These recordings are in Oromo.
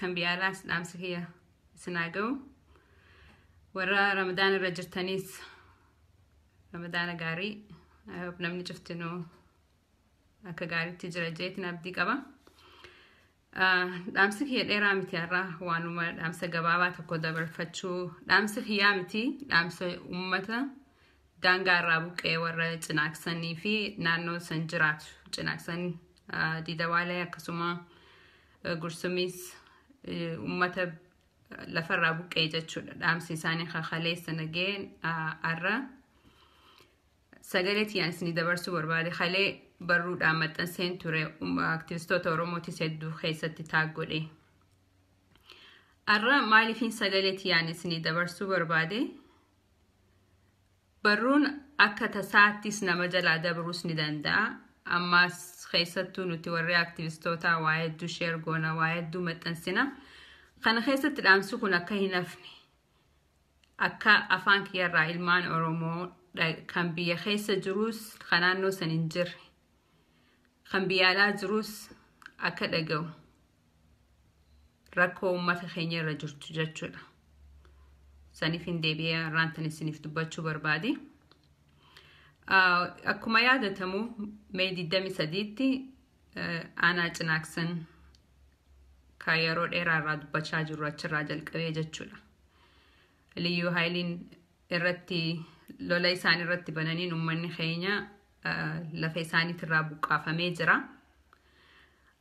kan biyyaalaas dhaamsa kiyya isin haa ga'u warra ramadaan irra jirtaniis ramadaana gaarii namni cuftinuu akka gaariitti jira jeetiin abdii qaba. Dhaamsi kiyya dheeraa miti har'aa waanuma dhaamsa gabaabaa tokko dabarfachuu dhaamsa kiyyaa miti dhaamsa uummata daangaa irraa buqqee warra cinaaksanii fi naannoo san jiraatu cinaaksan diidawaalee akkasuma gursumis uummata lafarraa buqqee jechuudha dhaamsi isaanii kakaleessa nagee har'a sagalee tiyyaan isinii dabarsuu barbaade kalee barruudhaan maxxanseen ture aktivistoota oromootis hedduu keessatti taaggodhe. Har'a maaliifin sagalee tiyyaan isinii dabarsuu barbaade? Barruun akka tasaattis nama jalaa dabruus ni danda'a. Ammaas keessattuu nuti warri aktivistootaa waa hedduu sheergoona waa hedduu maxxansina. Kana keessatti dhaamsi kun akka hin hafne akka afaan kiyyarraa ilmaan Oromoo kan biyya keessa jirus kan naannoo san hin jirre kan biyya alaa jirus akka dhaga'u rakkoo uummata keenya irra jirtu jechuudha. Saniif hin deebi'ee irraantan isiniif dubbachuu barbaade. Akkuma yaadatamu mee 23tti aanaa cinaaksan kan yeroo dheeraa irraa dubbachaa jirru achirraa jalqabee jechuudha. Liyyuu haayiliin irratti lola isaan irratti bananiin uummanni keenya lafa isaaniitirraa buqqaafamee jira.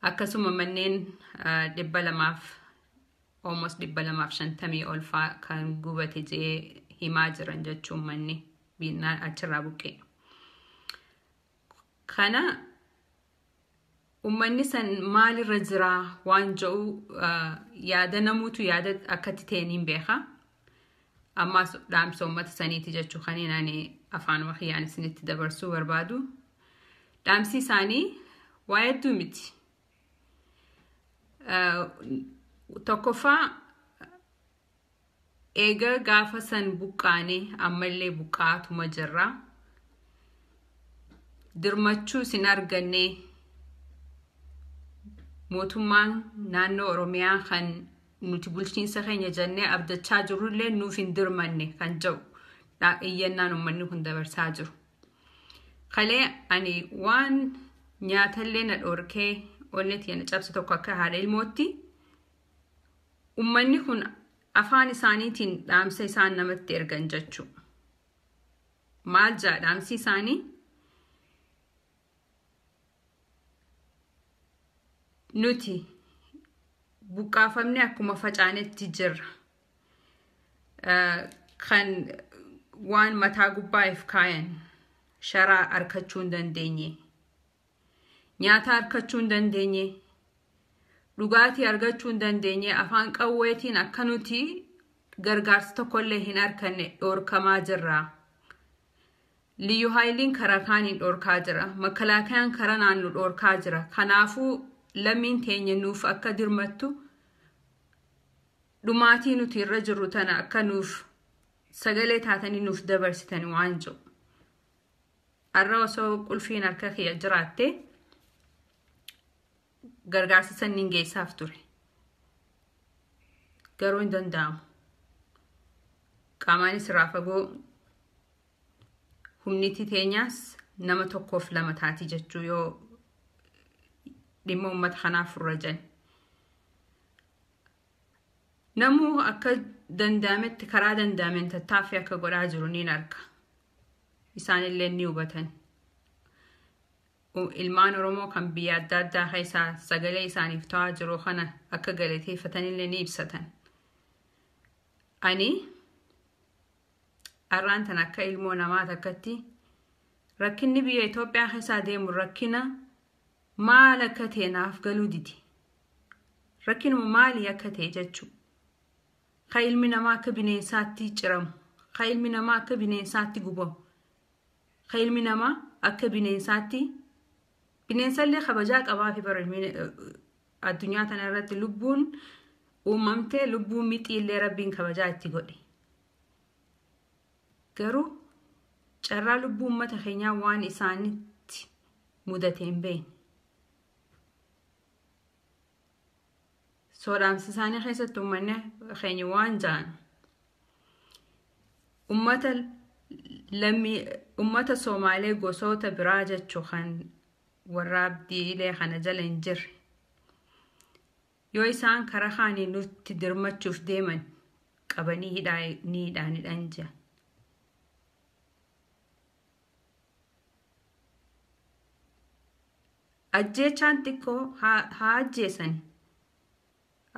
Akkasuma manneen dhibba lamaaf almost dhibba lamaaf shantamii olfaa kan gubate jedhee himaa jiran jechuun manni achirraa buqqee. Kana uummanni san maalirra jiraa waan jedhu yaada namuutu yaada akkatti ta'een hin beeka. Ammaas dhaamsa uummata saniiti jechuu kaniin ani afaan kiyyaan isinitti dabarsuu barbaadu. Dhaamsi isaanii waa hedduu miti. Tokkoffaa eega gaafa san buqqaane ammallee buqqaatuma jirra. Dirmachuu isin arganne mootummaan naannoo Oromiyaa kan nuti bulchiinsa keenya jennee abdachaa jirrullee nuuf hin dirmanne kan jedhu iyyannaan uummanni kun dabarsaa jiru. Kalee ani waan nyaatallee na dhoorkee onnetti na cabse tokko akka haadha ilmootti uummanni kun afaan isaaniitiin dhaamsa isaan namatti ergan jechuu. Maal jaa dhaamsi isaanii? Nuti buqqaafamne akkuma facaanetti jirra. Kan waan mataa gubbaa'eef kaayan sharaa harkachuu hin dandeenye. Nyaata harkachuu hin dandeenye. Dhugaatii argachuu hin dandeenye afaan qawweetiin akka nuti gargaarsa tokkollee hin arganne dhoorkamaa jirra. Liyyu haayiliin karaa kaaniin dhoorkaa jira. Makalaakayaan karaa naannoo dhoorkaa jira. Kanaafuu lammiin teenya nuuf akka dirmattu dhumaatii nuti irra jirru tana akka nuuf sagalee taatanii nuuf dabarsitan waan jiru. Har'a osoo qulfiin harka kiyya jiraatte gargaarsa sanniin geessaaf ture. Garuu hin danda'amu. Qaamaanis irraa fagoo humniti teenyaas nama tokkoof lama taati jechuu yoo dhimma uummata kanaaf furra jan. Namuu akka danda'ametti karaa danda'ameen tattaaffii akka godhaa jiru ni arga. Isaanillee ni hubatan. Ilmaan Oromoo kan biyya adda addaa keessaa sagalee isaaniif ta'aa jiru kana akka galateeffatanillee ni ibsatan. Ani har'aan tan akka ilmoo namaa takkatti rakkinni biyya Itoophiyaa keessaa deemu rakkina maal akka ta'e naaf galuu didi. Rakkinuma maalii akka ta'e jechuudha. Kan ilmi namaa akka bineensaatti ciramu. Kan ilmi namaa akka bineensaatti gubamu. Kan ilmi namaa akka bineensaatti bineensallee kabajaa qabaa fi bara addunyaa kana irratti lubbuun uumamtee lubbuun mixiillee rabbiin kabajaa itti godhe. Garuu carraa lubbuu uummata keenyaa waan isaanitti mudate hin beekne. Soodhaamsa isaanii keessatti uummanni keenya waan ja'an ummata lammii ummata Somaalee gosoota biraa jechuu kan warra abdiilee kana jala hin jirre yoo isaan karaa kaanii nutti dirmachuuf deeman qabanii hidhaa ni hidhaan hidhan ji'a. Ajjeechaan xiqqoo haa ajjeesani.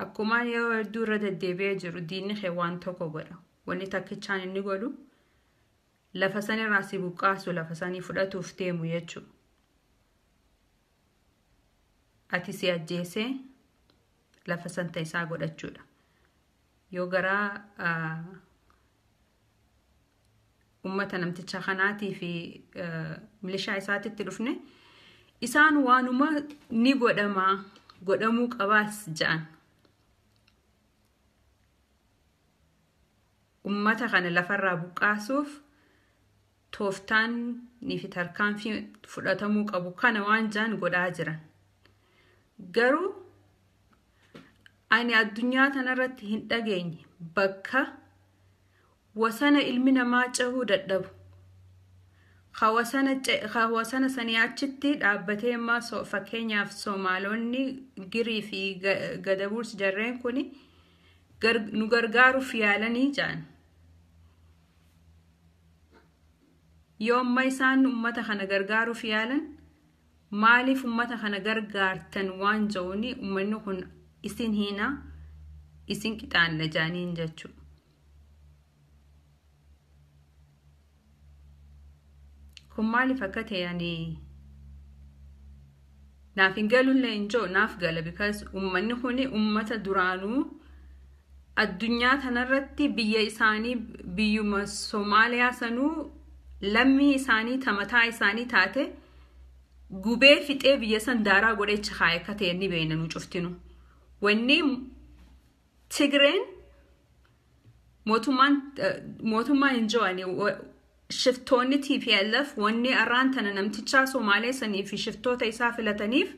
Akkuma yeroo hedduu irra deddeebi'ee jiru diinni kee waan tokko godha. Wanni takkichaan inni godhu lafa sanirraa si buqqaasu lafa sanii fudhatuuf deemu jechuudha. Ati si ajjeesee lafa santa isaa godhachuudha. Yoo garaa uummata namticha kanaatii fi milishaa isaatitti dhufne isaan waanuma ni godhamaa godhamuu qabaas ja'an. Uummata kana lafarraa buqqaasuuf tooftaan fi tarkaanfii fudhatamuu qabu kana waan ja'an godhaa jiran. Garuu ani addunyaa kanarratti hin dhageenye bakka wasana ilmi namaa cehuu dadhabu. Hawasana sanii achitti dhaabbatee ammaa fakkeenyaaf Somaalonni girii fi gadabuurs jarreen kun nu gargaaruuf yaalanii ja'an. Yoo amma isaan uummata kana gargaaruuf yaalan maaliif uummata kana gargaartan waan ja'uuni uummanni kun isin hiina isin qixaan lajaaniin jechuudha. Kun maaliif akka ta'e ani naaf hin galullee hin jiru naaf gala because uummanni kun uummata duraanuu addunyaa kanarratti biyya isaanii biyyuma Somaaliyaa sanuu lammii isaanii tamataa isaanii taate gubee fixee biyya san daaraa godhecha haa akka ta'e ni beekna nu cuftinu. Wanni Tigreen mootummaan hin jiru shiftoonni TPLF wanni arraan tana namtichaa Somaalee sanii fi shiftoota isaa filataniif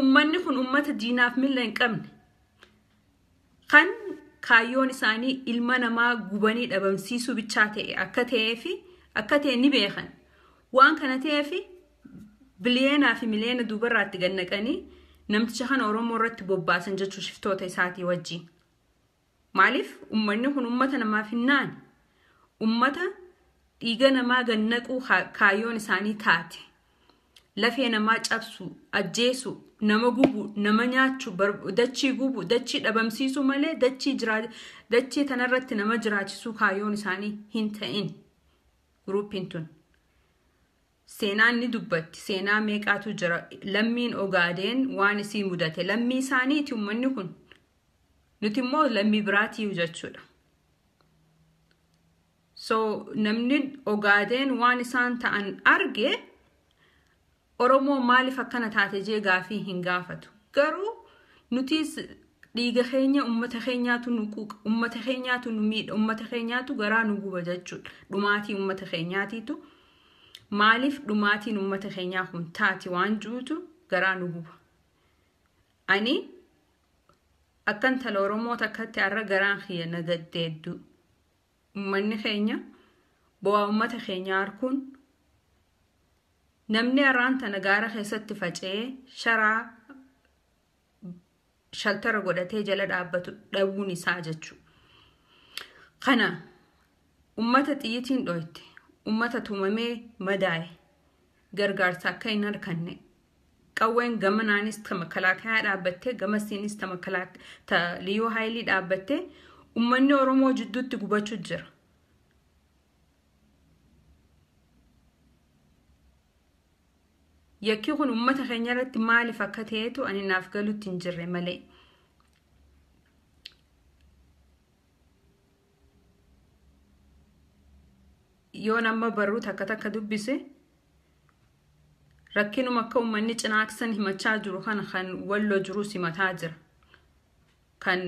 ummanni kun ummata diinaaf milla hin qabne. Kan kaayyoon isaanii ilma namaa gubanii dhabamsiisuu bichaa ta'e akka ta'ee fi akka ta'e ni beekan. Waan kana ta'ee fi biliyeenaa fi miliyoona duubarraatti gannaqanii namticha kana Oromoo irratti bobbaasan jechuun shiftoota isaatii wajjin. Maaliif uummanni kun uummata namaaf hin naane? Uummata dhiiga namaa gannaquu kaayyoon isaanii taate. Lafee namaa cabsu, ajjeesu, nama gubu, nama nyaachu, dachii gubu, dachii dhabamsiisu malee dachii tanarratti nama jiraachisuu kaayyoon isaanii hin ta'in. Guruupiin tun. Seenaan ni dubbatti. Seenaa meeqaatu jira? Lammiin ogaadeen waan isii mudate. Lammii isaaniiti uummanni kun. Nuti immoo lammii biraatiiyu jechuudha. So namni ogaadeen waan isaan ta'an arge Oromoo maaliif akkana taate jee gaafii hin gaafatu. Garuu nuti dhiiga keenya uummata keenyaatu nu quuqa. Uummata keenyaatu nu miidha. Uummata keenyaatu garaa nu guba jechuudha. Dhumaatii uummata keenyaatiitu. Maaliif dhumaatiin uummata keenyaa kun taati waan juutu garaa nu guba. Ani akkan tala Oromoo takkatti har'a garaan kiyya nagaddeeddu. Uummanni keenya bu'aa uummata keenyaa harkuun namni har'aan tana gaara keessatti faca'ee sharaa shaltara godhatee jala dhaabbatu dhabuun isaa jechuudha. Kana uummata xiyyitiin dhoyte uummata tumamee madaa'e gargaarsa akka hin harkanne qawween gamanaanis ta makalaakaa dhaabbattee gamasiinis ta liyyoo haayilii dhaabbattee uummanni oromoo jidduutti gubachuu jira. Yakki kun uummata keenya irratti maaliif akka ta'etu ani naaf galuutti hin jirre malee. yoo nama barruu takka takka dubbise rakkinuma akka uummanni cinaaksan himachaa jiru kana kan walloo jiruus himataa jira. Kan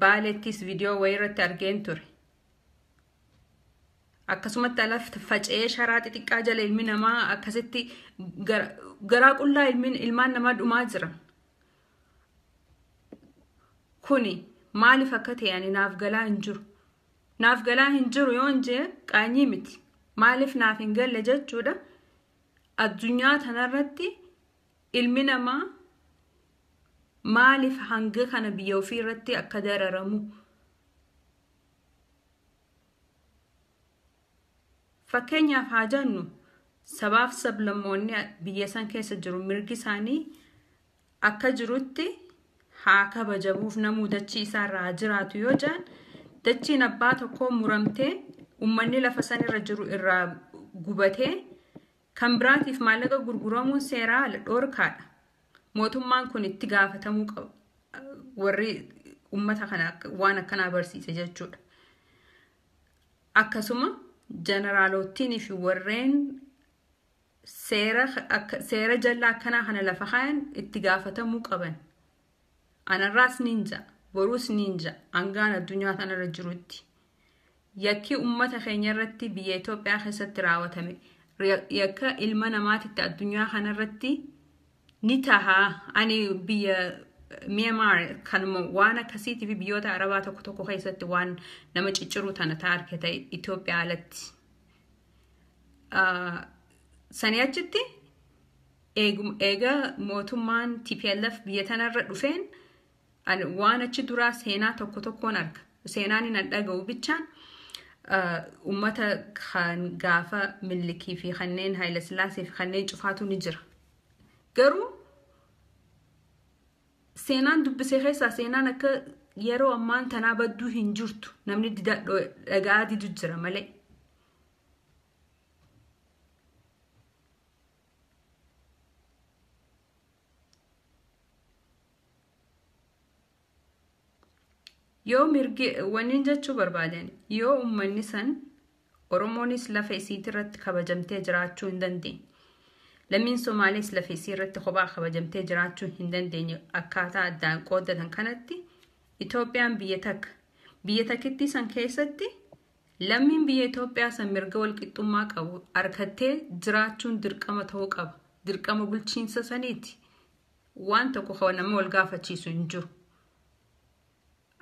baalettis viidiyoo wayii irratti argeen ture. Akkasumatti alatti faca'ee sharaa xixiqqaa jala ilmi namaa akkasitti garaa qullaa ilmaan namaa dhumaa jira. kuni maaliif akka ta'e ani naaf galaa hin jiru? Naaf galaa hin jiru yoon jee qaanyii miti. Maaliif naaf hin galle jechuudha? Addunyaa tanarratti ilmi namaa maaliif hanga kana biyya ofii irratti akka dararamu fakkeenyaaf haa jennu sabaaf sablammoonni biyya san keessa jiru mirgi isaanii akka jirutti haa kabajamuuf namuu dachii isaarraa jiraatu yoo jedhan dachiin abbaa tokkoo muramtee ummanni lafa san irra jiru irraa gubatee kan biraatiif maallaqa gurguramuun seeraa ala dhoorkaadha. Mootummaan kun itti gaafatamuu qaba. Warri uummata kana waan akkanaa barsiise jechuudha. Akkasuma jeneraalottiin fi warreen seera jallaa akkanaa kana lafa kaayan itti gaafatamuu qaban. Anarraas ninja, boruus ninja, hangaan addunyaa kanarra jirutti. Yakki uummata keenya irratti biyya Itoophiyaa keessatti raawwatame. yakka ilma namaatitti addunyaa kanarratti ni tahaa ani biyya Myanmar kanuma waan akkasiitii fi biyyoota arabaa tokko tokko keessatti waan nama cicciru tana ta'a arge ta'e Itoophiyaa alatti. Sanii achitti eega mootummaan TPLF biyya tanarra dhufeen waan achi duraa seenaa tokko tokkoon arga. Seenaan hin dhaga'u bichaan ummata kan gaafa millikii fi kanneen haayilasillaasee fi kanneen cufaatu ni jira. Garuu seenaan dubbisee keessaa seenaan akka yeroo ammaan tanaa badduu hin jirtu. Namni dhagaa didu jira malee. yoo mirgi wanni jechuu barbaadan. Yoo uummanni san oromoonis lafa isiit irratti kabajamtee jiraachuu hin dandeenye lammiin somaalees isii irratti kophaa kabajamtee jiraachuu hin dandeenye akkaataa addaan qooddatan kanatti itoophiyaan biyya takka biyya takkitti san keessatti lammiin biyya itoophiyaa san mirga walqixxummaa qabu harkattee jiraachuun dirqama ta'uu qaba dirqama bulchiinsa saniiti waan tokko nama wal gaafachiisu hin jiru.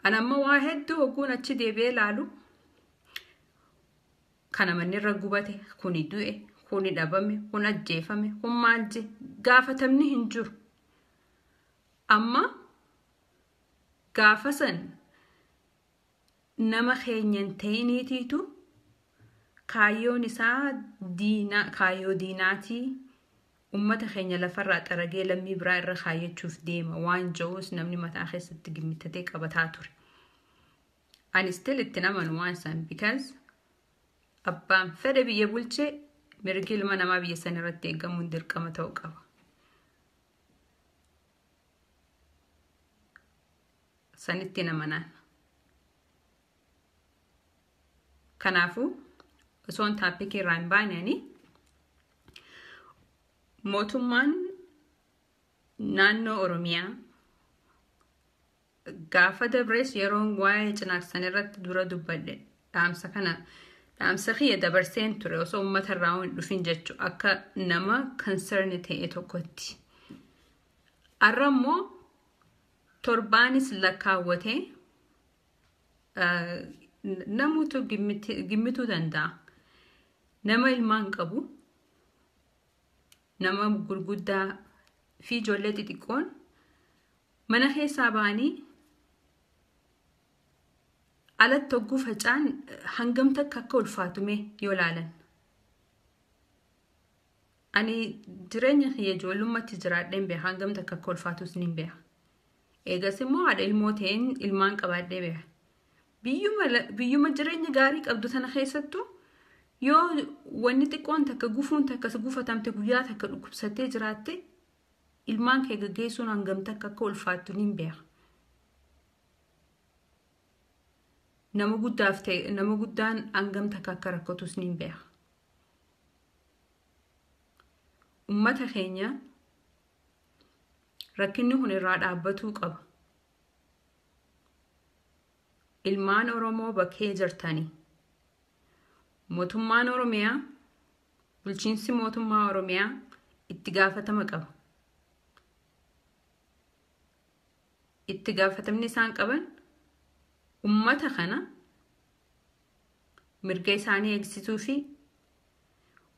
An amma waa hedduu hogguun achi deebi'ee ilaalu kana manni irra gubate kuni du'e kuni dhabame kun ajjeefame kun maal gaafatamni hin jiru. Amma gaafa san nama keenyan ta'iniitiitu kaayyoon isaa diinaa kaayyoo diinaatii ummata keenya lafarraa xaragee lammii biraa irra kaayyachuuf deema waan ja'uus namni mataa keessatti gimmittatee qabataa ture. Ani still itti namanu waan san because abbaan fedha biyya bulchee mirgi ilma namaa biyya san irratti eegamuun dirqama ta'uu qaba. Sanitti namanaan. Kanaafuu osoon taappikii irraa hin baananii mootummaan naannoo oromiyaa gaafa dabrees yeroon waa'ee cinaaqsan irratti dura dubbadhe dhaamsa kana dhaamsa kiyya dabarseen ture osoo uummata irraa hin dhufin jechu akka nama kansarni ta'e tokkotti. Har'a immoo torbaanis lakkaawwatee namuutu gimmituu danda'a. Nama ilmaan qabu nama gurguddaa fi ijoollee xixiqqoon mana keessaa ba'anii alatti hogguu facaan hangamta akka akka ulfaatume yoo laalan. Ani jireenya kiyya ijoollummaatti jiraadheen beeka hangamta akka akka ulfaatus ni beeka. Eegas immoo haadha ilmoo ta'een ilmaan qabaadhee beeka. Biyyuma jireenya gaarii qabdu tana keessattuu yoo wanni xiqqoon takka gufuun takka gufatamte guyyaa takka dhukkubsattee jiraatte ilmaan kee gaggeessuun hangamta akka akka ulfaattu ni beeka. Nama guddaaf ta'e nama guddaan hangamta akka akka rakkatus ni beeka. Uummata keenya rakkinni kun irraa dhaabbatuu qaba. Ilmaan Oromoo bakkee jirtanii. Mootummaan Oromiyaa bulchiinsi mootummaa Oromiyaa itti gaafatama qaba. itti gaafatamni isaan qaban ummata kana mirga isaanii eegsisuu fi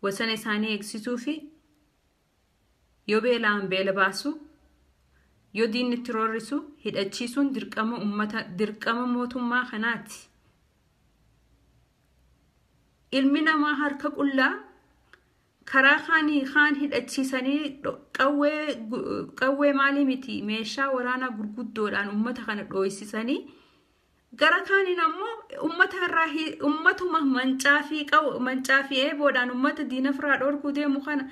wasana isaanii eegsisuu fi yoo beelaan beela baasu yoo diinni itti roorrisu hidhachiisuun dirqama ummata dirqama mootummaa kanaati. Ilmi namaa harka qullaa karaa kaan hidhachiisanii qawwee maalii miti meeshaa waraanaa gurguddoodhaan ummata kana dhooysisanii gara kaaniin ammoo ummata irraa ummatuma mancaa fi mancaa fi eeboodhaan ummata diina firaa dhorkuu deemu kana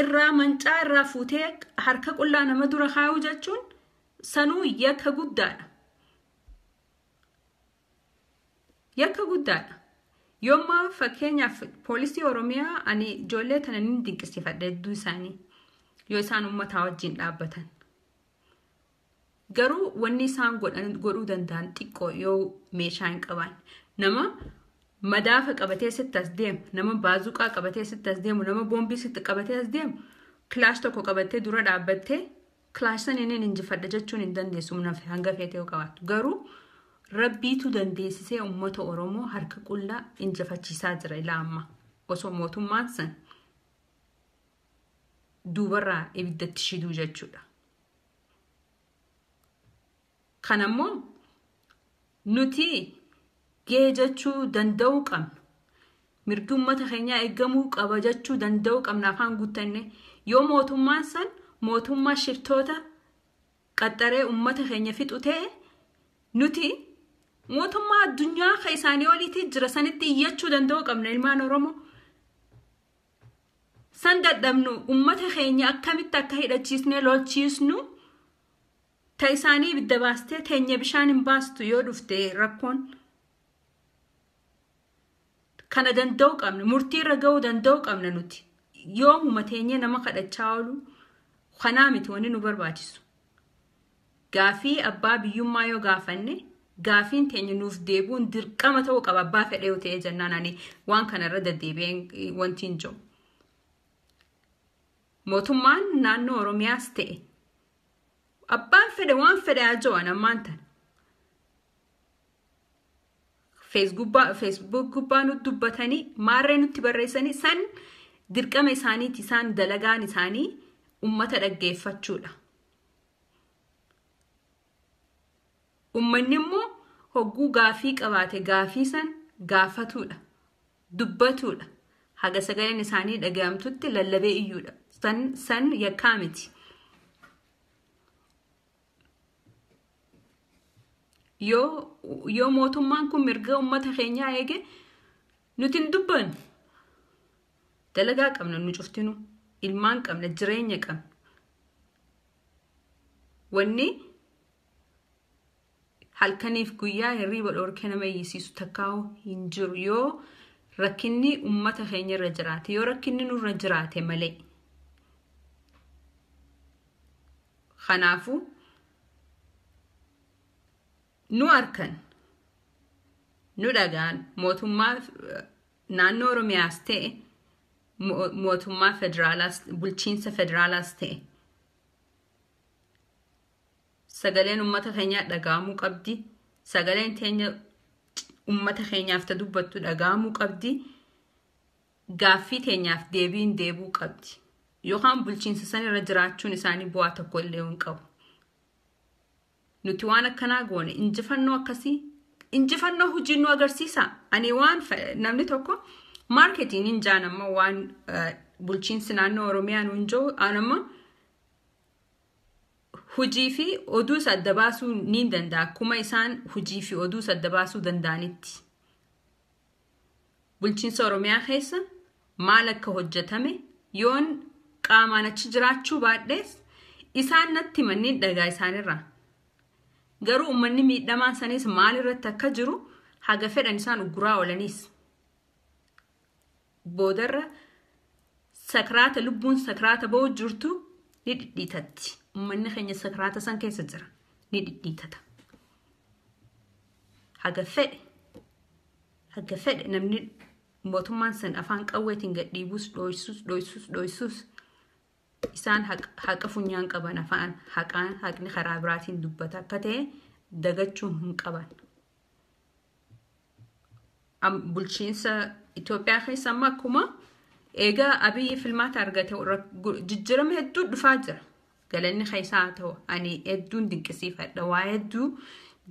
irraa mancaa irraa fuutee harka qullaa nama dura kaayuu jechuun sanuu yakka guddaadha. Yakka guddaadha. Yoommaa fakkeenyaaf poolisii Oromiyaa ani ijoollee tana ni dinqisiifadha hedduu isaanii yoo isaan uummataa wajjin dhaabbatan. Garuu wanni isaan godhuu danda'an xiqqoo yoo meeshaa hin qaban nama madaafa qabatee sitti as deemu nama baazuqaa qabatee sitti as deemu nama boombii sitti qabatee as deemu kilaash tokko qabattee dura dhaabbattee kilaash san inni injifadha jechuun hin dandeessu hanga feetee yoo qabaattu garuu. Rabbiitu dandeessisee uummata Oromoo harka qullaa injifachiisaa jira ilaa amma osoo mootummaan san duubarraa ibiddatti shiduu jechuudha. Kanammoo nuti gahee jechuu danda'uu qabna. Mirgi uummata keenyaa eegamuu qaba jechuu danda'uu qabna afaan guuttanne yoo mootummaan san mootummaa shiftoota qaxxaree uummata keenya fixu ta'e nuti. mootummaa addunyaa kan isaanii oliitii jira sanitti iyyachuu danda'uu qabna ilmaan oromoo san dadhabnu ummata keenya akkamitti akka hidhachiisnee lolchiisnu ta isaanii ibidda baastee teenya bishaan hin baastu yoo dhufte rakkoon. Kana danda'uu qabna murtii irra ga'uu danda'uu qabna nuti. Yoomuma teenyee nama kadhachaa oolu kanaa miti wanni nu barbaachisu. Gaafii abbaa biyyummaa yoo gaafanne gaafiin teenya nuuf deebuun dirqama ta'uu qaba. Abbaa fedhee yoo ta'e jennaan ani waan kanarra deddeebi'ee wanti hin jiru. Mootummaan naannoo Oromiyaas ta'e. Abbaan fedhe waan fedhe haa jiran ammaan tana. feesbuuk gubbaa nutti dubbatanii maarree nutti barreessanii san dirqama isaaniiti isaan dalagaan isaanii ummata dhaggeeffachuudha. Uummanni immoo hogguu gaafii qabaate gaafii san gaafatuudha. Dubbatuudha. Haga sagaleen isaanii dhaga'amtutti lallabee iyyuudha. San yakkaa miti. Yoo mootummaan kun mirga uummata keenyaa eege nuti hin dubbannu. Dalagaa qabna nu cuftinu. Ilmaan qabna jireenya qabna. Wanni halkaniif guyyaa hirriiba dhorkee nama iyyisiisu takkaa'u hin jiru yoo rakkinni uummata keenya irra jiraate yoo rakkinni nurra jiraate malee. Kanaafuu nu harkan nu dhagaan mootummaa naannoo Oromiyaas ta'e mootummaa federaalaas bulchiinsa federaalaas ta'e. sagaleen uummata keenyaa dhaga'amuu qabdi sagaleen teenya uummata keenyaaf ta dubbattu dhaga'amuu qabdi gaaffii teenyaaf deebiin deebuu qabdi yookaan bulchiinsa san irra jiraachuun isaanii bu'aa tokko illee hin qabu. Nuti waan akkanaa goone injifannoo akkasii injifannoo hojii nu agarsiisa ani waan namni tokko maarketiin hin jaan amma waan bulchiinsi naannoo oromiyaa nu hin jiru amma. hujii fi oduus adda baasuu ni danda'a akkuma isaan hujii fi oduus adda baasuu danda'anitti. Bulchiinsa Oromiyaa keessa maal akka hojjetame yoon qaamaan achi jiraachuu baadhees isaan natti manneen dhagaa isaanirraa. Garuu uummanni miidhamaan sanis maal irratti akka jiru haga fedhan isaan uguraa oolaniis. Boodarra sakraata lubbuun sakraata ba'uu jirtu ni dhidhiitatti. Uummanni keenya sakraata san keessa jira. Ni dhidhiitata. Haga fedhe. Haga fedhe namni mootummaan san afaan qawweetiin gadhiibuus dhooysuus dhooysuus dhooysuus isaan haqa funyaan qaban afaan haqaan haqni karaa biraatiin dubbata akka ta'e dagachuu hin qaban. Bulchiinsa Itoophiyaa keessa amma akkuma eegaa abiyyi filmaata argate jijjiirama hedduu dhufaa jira. Galanni keessaa haa ta'u ani hedduun dinqisiifadha waa hedduu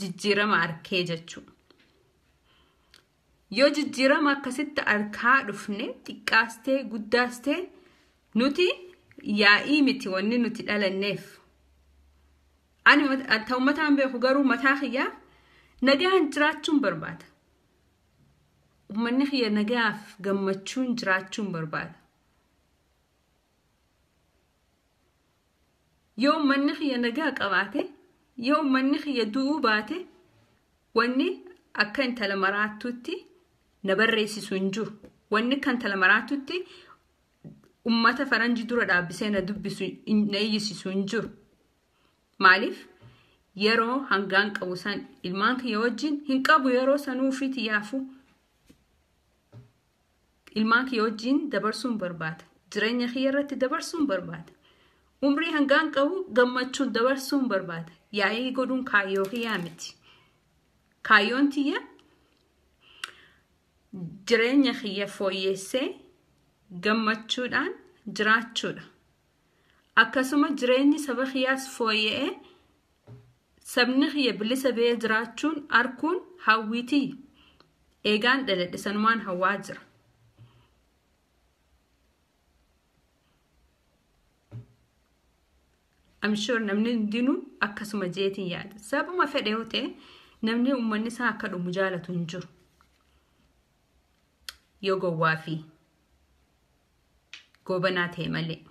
jijjiirama arkee jechuudha. Yoo jijjiirama akkasitti arkaa dhufne xiqqaastee guddaastee nuti yaa'ii miti wanni nuti dhalanneef. Ani ta'ummataan beeku garuu mataa kiyyaa nagaan jiraachuun barbaada. Uummanni kiyya nagaaf gammachuun jiraachuun barbaada. Yoo uummanni kiyya nagaa qabaate, yoo uummanni kiyya du'uu baate, wanni akka intala maraattutti na barreessisu hin jiru. Wanni akka intala maraattutti ummata faranji dura dhaabbisee na dubbisu na iyyisisu hin jiru. Maaliif? Yeroo hangaan qabu san ilmaan kiyya wajjin hin qabu yeroo sanuu fi xiyyaafuu. Ilmaan kiyya wajjin dabarsuun barbaada. Jireenya kiyya irratti dabarsuun barbaada. Umrii hangaan qabu gammachuun dabarsuun barbaada. Yaa'ii godhuun kaayyoo kiyyaa miti. Kaayyoon tiyya jireenya kiyya fooyyessee gammachuudhaan jiraachuudha. Akkasuma jireenyi saba kiyyaas fooyya'ee sabni kiyya bilisa ba'ee jiraachuun arkuun hawwitii. Eegaan dhaladhe sanumaan hawwaa jira. Amshoor namni hundinuu akkasuma jeetiin yaada. Sababa fedhe yoo ta'e namni uummanni isaa akka dhumu jaalatu hin jiru. Yoo gowwaa fi gobanaa ta'e malee.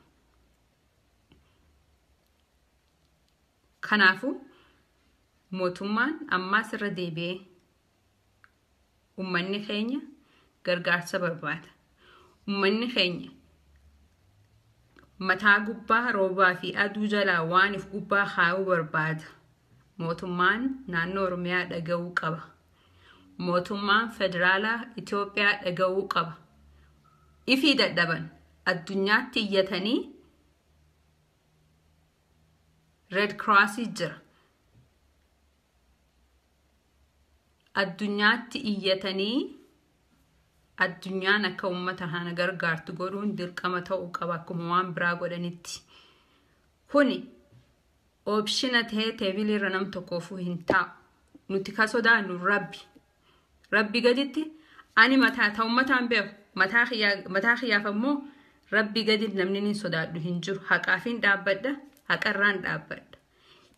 Kanaafuu mootummaan ammaas irra deebi'ee uummanni keenya gargaarsa barbaada. Uummanni keenya mataa gubbaa roobaa fi aduu jalaa waan if gubbaa kaa'uu barbaada. Mootummaan naannoo Oromiyaa dhaga'uu qaba. Mootummaan federaalaa Itoophiyaa dhaga'uu qaba. Ifii dadhaban addunyaatti iyyatanii Red Crossii jira. Addunyaatti iyyatanii addunyaan akka uummata kana gargaartu godhuun dirqama ta'uu qaba akkuma waan biraa godhanitti. Kuni oopshina ta'ee teebiliirra nam tokkoofuu hin taa'u. Nuti ka sodaannu rabbi. Rabbi gaditti ani mataa ta'ummataan beeku mataa kiyyaaf ammoo rabbi gadi namni ni sodaadhu hin jiru. Haqaafiin dhaabbadha. Haqarraan dhaabbadha.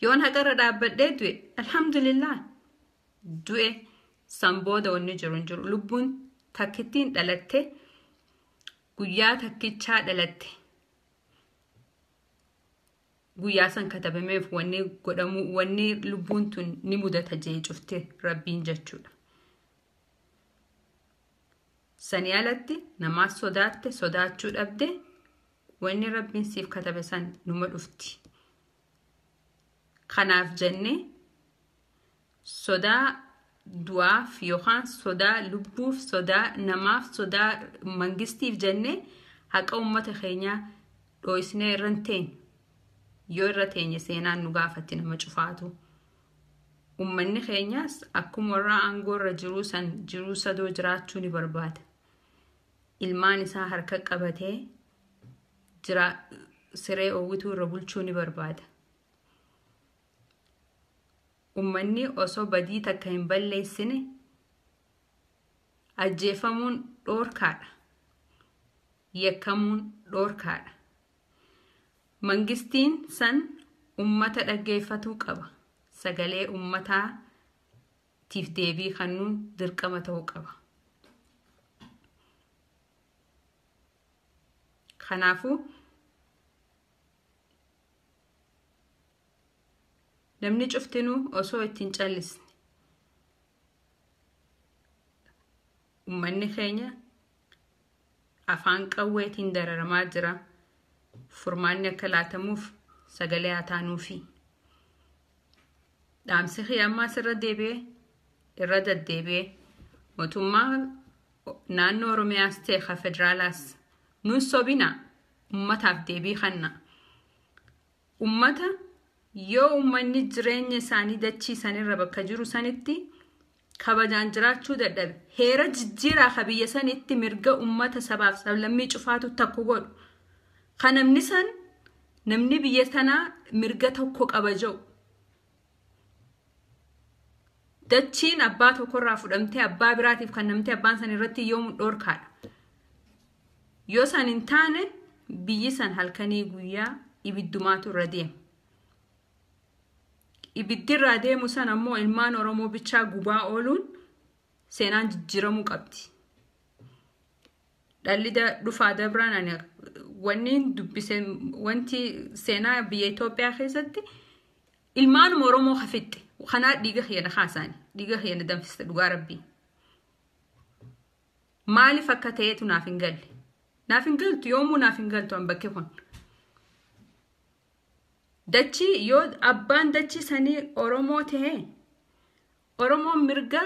Yoon haqarra dhaabbadhee du'e alhamdulillah du'e san booda wanni jiru hin jiru. Lubbuun takkittiin dhalatte guyyaa takkichaa dhalatte guyyaa san katabameef wanni godhamu wanni lubbuun tun ni mudata jee cufte rabbiin jechuudha. Sanii alatti namaas sodaatte sodaachuu dhabde wanni rabbiin siif katabe san numa dhufti. Kanaaf jennee sodaa du'aaf yookaan sodaa lubbuuf sodaa namaaf sodaa mangistiif jennee haqa uummata keenyaa dhoo'isnee irra hin teenye yoo irra teenye seenaan nu gaafatti nama cufaatu. Uummanni keenyaas akkuma warra aangoo irra jiruu san jiruu sadoo jiraachuu ni barbaada. Ilmaan isaa harka qabatee siree oowwituu irra bulchuu ni barbaada. Uummanni osoo badii takka hin balleessine ajjeefamuun dhoorkaadha. Yakkamuun dhoorkaadha. Mangistiin san uummata dhaggeeffatuu qaba. Sagalee uummataatiif deebii kennuun dirqama ta'uu qaba. Kanaafuu namni cuftinuu osoo ittiin callisne uummanni keenya afaan qawweetiin dararamaa jira. Furmaanni akka laatamuuf sagalee haa taanuufi. Dhaamsi ammaas irra deebi'ee irra deddeebi'ee mootummaa naannoo Oromiyaas ta'e ka federaalaas nuun sobina uummataaf deebii kenna. ummata yoo ummanni jireenya isaanii dachii sanirra bakka jiru sanitti kabajaan jiraachuu dadhabe. Heera jijjiiraa ka biyya sanitti mirga ummata sabaaf sablammii cufaatu takku godhu. Ka namni san namni biyya sanaa mirga tokko qabaja'u dachiin abbaa tokkorraa fudhamtee abbaa biraatiif kan namtee abbaan san irratti yoomuu dhoorkaadha yoo san hin taane biyyi san halkanii guyyaa ibiddumaatu irra deema. Ibiddirraa deemu san ammoo ilmaan oromoo bichaa gubaa ooluun seenaan jijjiiramuu qabdi. Dhalli dhufaa dabraan ani wanni dubbise wanti seenaa biyya Itoophiyaa keessatti ilmaanuma oromoo hafixxe kanaa dhiiga keenya haasaani dhiiga keenya danfiste dhugaa rabbii maaliif akka ta'eetu naaf hin galle naaf hin galtu yoomuu naaf hin galtu an bakke kun dachii yoo abbaan dachii sanii oromoo ta'e oromoon mirga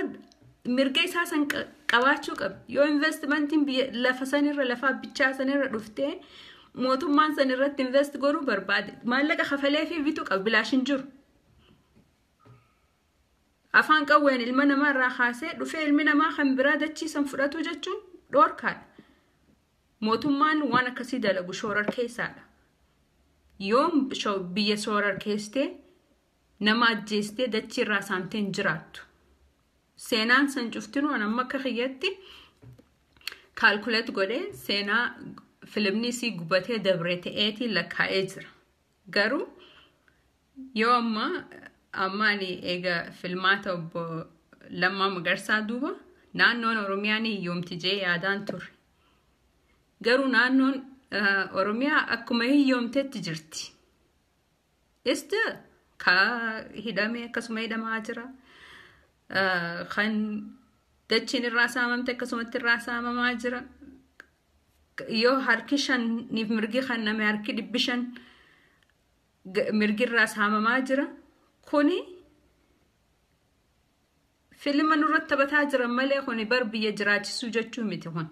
mirga isaa san qabaachuu qaba yoo investimentiin lafa sanirra lafaa bichaa sanirra dhuftee mootummaan san irratti invest godhuu barbaade maallaqa kafalee fi bituu qaba bilaashin jiru. Afaan qawween ilma namaa irraa kaasee dhufee ilmi namaa kan biraa dachiisan fudhatu jechuun dhoorkaadha. Mootummaan waan akkasii dalagu shoorar keessaadha. Yoom biyya shoorar keessee nama ajjeestee dachii irraa saamtee hin jiraattu. Seenaan san cuftinuu amma akka kiyyatti kaalkuleet godhee seenaa filimni isii gubatee dabree ta'eetiin lakkaa'ee jira. Garuu yoo ammaa ammaani egaa filmaata obbo Lammaa Magarsaa duuba naannoon Oromiyaa ni hiyyoomti jee yaadaan turre. Garuu naannoon Oromiyaa akkuma hiyyoomtetti jirti. Ista ka hidhamee akkasuma hidhamaa jira. Kan dachiin irraa saamamte akkasumatti irraa saamamaa jira. Yoo harki shaniif mirgi kenname harki dhibbi shan mirgi irraa saamamaa jira. Kuni filma nurratti taphataa jiran malee kuni bar biyya jiraachisuu jechuu miti kun.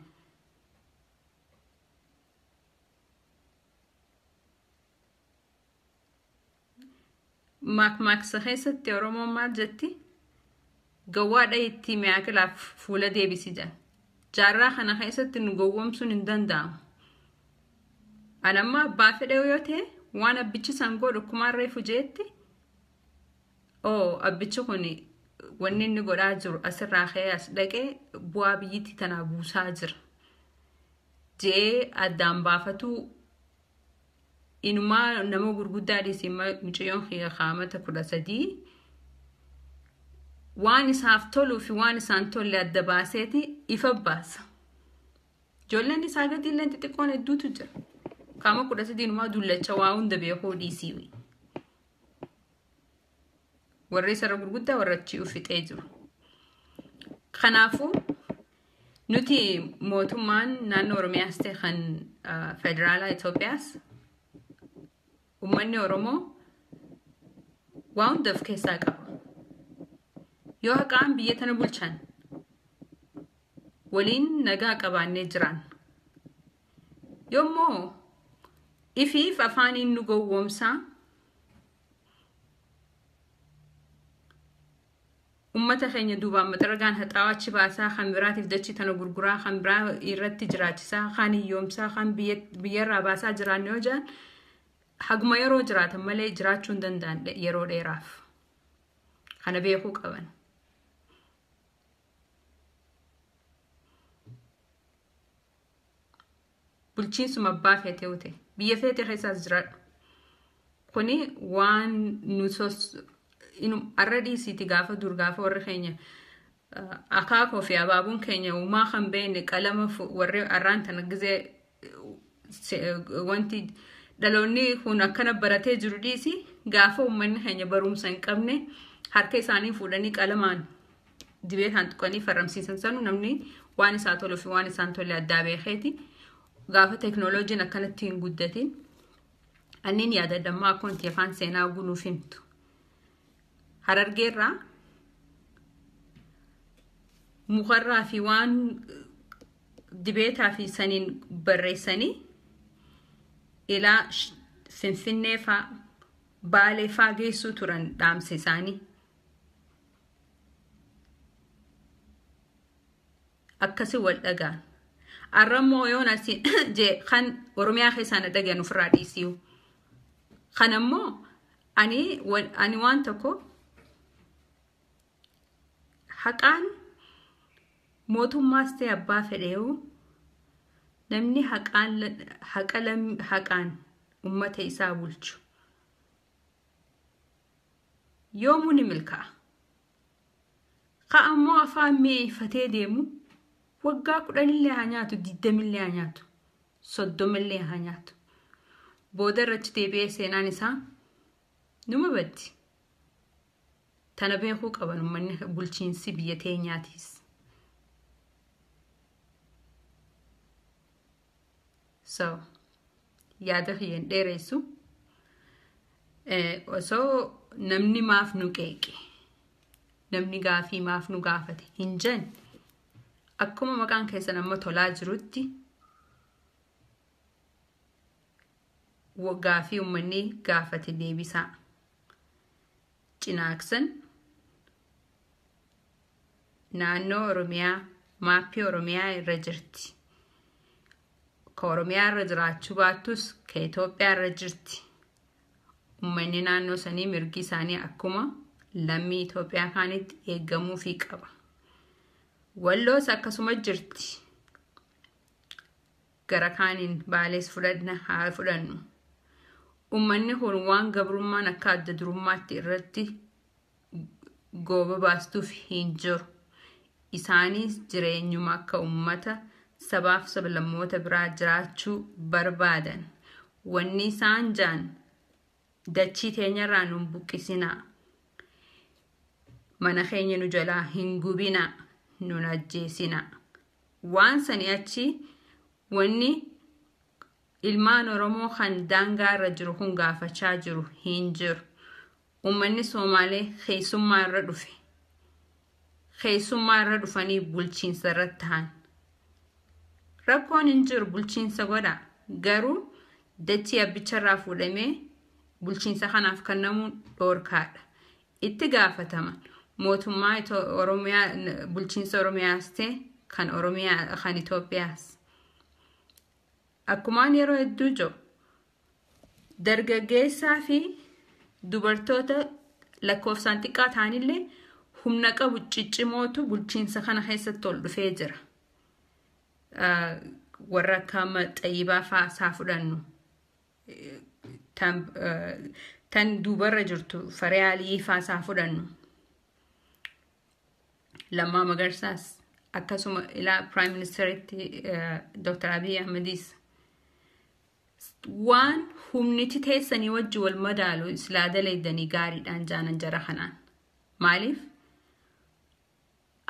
Maakmaaksa keessatti Oromoon maal jetti? Gawwaadha itti miyaakilaaf fuula deebisi jedha. Jaarraa kana keessatti nu gowwoomsuun hin danda'amu. Anamma abbaa fedhe yoo ta'e waan abbichi san godhu kumaan reefu jeetti. Oo abbichi kun wanni inni godhaa jiru asirraa ka'ee as dhaqee bu'aa biyyittii tanaa buusaa jira. Jee addaan baafatu inumaa nama gurguddaa dhiisii mucayyoon qaamata kudha sadii waan isaaf toluu fi waan isaan tolle adda baaseeti ifa baasa. Ijoolleen isaa gadi illee xixiqqoon hedduutu jira. Qaama kudha sadii inumaa dullacha waa hunda beekuu dhiisii. Warri isarra gurguddaa warra achii uffixee jiru. Kanaafuu nuti mootummaan naannoo Oromiyaas ta'e kan federaalaa Itoophiyaas uummanni Oromoo waa hunda of keessaa qaba. Yoo haqaan biyya tana bulchan waliin nagaa qabaannee jiraan. Yoommoo ifiif afaaniin nu gowwoomsaa ummata keenya duubaan maxaragaan haxaawaa achi baasaa kan biraatiif dachii tana gurguraa kan biraa irratti jiraachisaa kan hiyyoomsaa kan biyyarraa baasaa jiraanne yoo jiran haguma yeroo jiraatan malee jiraachuu hin danda'an yeroo dheeraaf. Kana beekuu qaban. bulchiinsuma abbaa feetee biyya feete keessaas jiraadhu kuni waan nu arra dhiisiiti gaafa dur gaafa warri keenya akaakoo fi abaabuun keenya uumaa kan beekne qalama warri arraan tana gizee wanti dhaloonni kun akkana baratee jiru dhiisi gaafa uummanni keenya barumsa hin qabne harka isaanii fuudhanii qalamaan dibeetaan tuqanii farramsiisan sanu namni waan isaa toluu fi waan isaan tolle addaa beekeeti. Gaafa teeknooloojiin akkanatti hin guddatin. Anniin yaadadammaa akkonti afaan seenaa gunuuf himtu. Harargeerraa mukarraa fi waan dibeetaa fi saniin barreessanii ilaa finfinnee faa baalee faageessuu turan dhaamsa isaanii. Akkasi wal dhagaan. Arrammoo yoon asiin jee kan Oromiyaa keessaa na dhagayan ofirraa dhiisiyu. Kan ammoo ani waan tokko haqaan mootummaas ta'e abbaa fedheewu namni haqaan ummata isaa bulchu yoomuu ni milka'a. Ka ammoo afaan mi'eeffatee deemu waggaa kudhanillee haa nyaatu, digdamillee haa nyaatu, soddomillee haa nyaatu. Booda irratti deebi'ee seenaan isaa numa baddi. Tana beekuu qaban uummanni bulchiinsi biyya teenyaatiis. So, yaada kiyyaan dheeressu osoo namni maaf nu qeeqe namni gaafii maaf nu gaafate hin jenne akkuma maqaan keessan amma tolaa jirutti gaafii uummanni gaafate deebisaa cinaaksan naannoo oromiyaa maappii oromiyaa irra jirti. ka oromiyaa irra jiraachuu baattus ka Itoophiyaa irra jirti. Uummanni naannoo sanii mirgi isaanii akkuma lammii Itoophiyaa kaanitti eeggamuufii qaba. Walloos akkasuma jirti. Gara kaaniin baalees fudhanna haa fudhannu. Uummanni kun waan gabrummaan akka adda durummaatti irratti gooba baastuuf hin jiru. Isaanis jireenyuma akka uummata sabaaf sablammoota biraa jiraachuu barbaadan. Wanni isaan jaan dachii teenyarraa nu buqqisinaa mana keenya nu jalaa hin gubinaa nun ajjeesinaa waan sanii achi wanni ilmaan oromoo kan daangaa irra jiru kun gaafachaa jiru hin jiru. Uummanni soomaalee keessummaa irra dhufe keessummaa irra dhufanii bulchiinsa irratti ta'an rakkoon hin jiru bulchiinsa godha garuu dachii abbicharraa fuudhamee bulchiinsa kanaaf kennamuun dhoorkaadha itti gaafataman mootummaa oromiyaa bulchiinsa oromiyaas ta'e kan oromiyaa kan Itoophiyaas akkumaan yeroo hedduu jiru dargaggeessaa fi dubartoota lakkoofsaan xiqqaa ta'anillee humna qabu ciccimootu bulchiinsa kana keessatti ol dhufee jira. warra akka xayyibaa fa'aa fudhannu tan duubarra jirtu fariyaalii fa'aa fudhannu lammaa magarsaas akkasuma ilaa piraayim ministeritti dooktar abiy ahmediis waan humniti teessanii wajji wal madaalu silaa daleeddanii gaariidhaan jaanan jara kanaan maaliif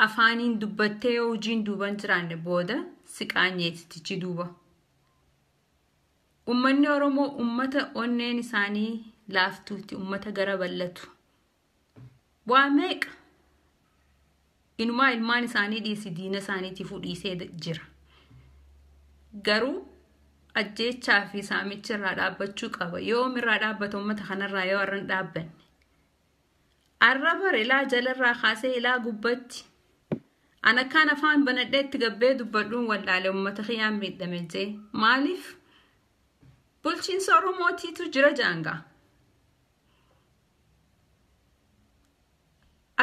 afaaniin dubbattee yoo hojiin duuban jiraanne booda siqaanyeetichi duuba. Uummanni Oromoo uummata onneen isaanii laaftuuti, uummata gara bal'atu. Waa meeqa? Inumaa ilmaan isaanii dhiisi diina isaaniitiifuu dhiisee jira. Garuu ajjeechaa fi saamicha irraa dhaabbachuu qaba. Yoom irraa dhaabbata uummata kanarraa yoo har'an dhaabbanne. Arraba ilaa jalarraa kaasee ilaa gubbatti An akkaan afaan banadhee itti gabbee dubbadhuun wallaalee uummata kiyyaan miidhame jee maaliif bulchiinsa oromootiitu jira jaangaa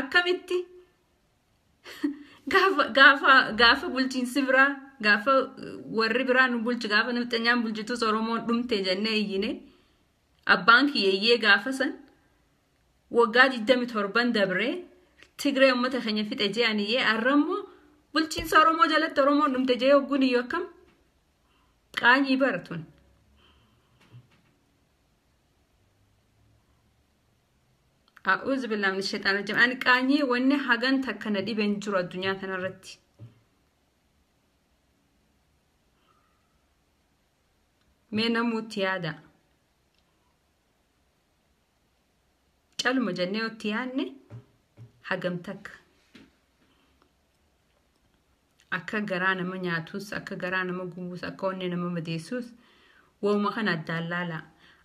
akkamitti gaafa bulchiinsi biraa gaafa warri biraa nu bulchu gaafa nafxanyaan bulchitus oromoon dhumte jennee iyyine abbaan kiyyeeyyee gaafa san? Waggaa 27 dabree Tigree uummata keenya fixe je'aniyyee har'ammoo bulchiinsa Oromoo jalatti Oromoon dhumte jee hogguun iyyuu akkam qaanyii baratun. A'uuzu billaa min sheexaan rajim. Ani qaanyii wanni hagan takka na dhibeen jiru addunyaa kanarratti. Mee namuutti yaada. Caluma jennee yotti yaadne. Hagam takka akka garaa nama nyaatus akka garaa nama gubuus akka onnee nama madeessus wauma kana addaan laala.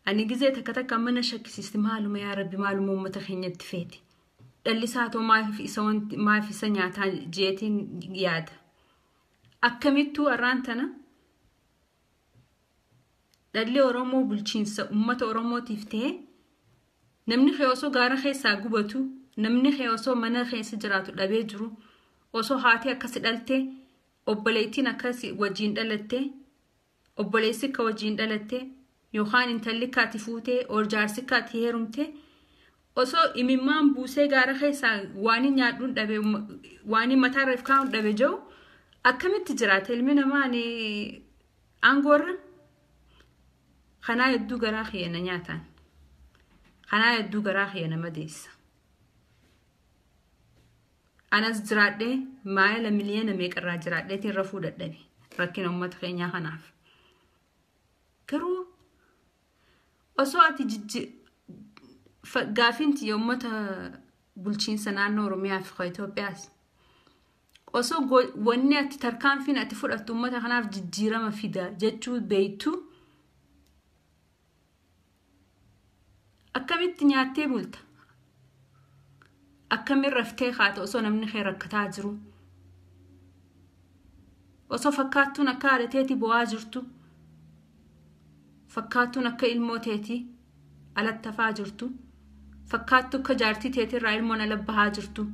Ani gizee takka takka mana shakkisiisti maaluma yaa rabbi maaluma uummata keenyatti feeti? Dhallisaa too maaf isa nyaataa jeetiin yaada? Akkamittuu har'aan tana? Dhalli oromoo bulchiinsa uummata oromootiif ta'e namni osoo gaara keessaa gubatu namni kee osoo mana keessa jiraatu dhabee jiru osoo haati akkasi dhaltee obboleettiin akkas wajjiin dhalattee obboleessi akka wajjiin dhalattee yookaan intalli kaati fuutee jaarsi kaati heerumtee osoo imimmaan buusee gaara keessaa waan nyaadhuun dhabe waan mataarra if kaa'uun dhabe jiru akkamitti jiraata? Ilmi namaa aangoorra kanaa hedduu garaa kiyya nyaataan. Kanaa hedduu garaa kiyya nama deessa. Anas jiraadhee maayila miliyoona meeqarraa jiraadheetiin rafuu dadhabe? Rakkina uummata keenyaa kanaaf. Garuu osoo ati gaafinti uummata bulchiinsa naannoo oromiyaa fi Itoophiyaas? Osoo wanni ati tarkaanfiin ati fudhattu uummata kanaaf jijjiirama fida jechuu beeytu akkamitti nyaattee bulta akkamiin raftee kaata osoo namni kee rakkataa jiru osoo fakkaattuun akka haadhateetii bo'aa jirtu fakkaattuun akka ilmoo teetii alattafaa jirtu fakkaattu akka jaartii teetirraa ilmoon ala bahaa jirtu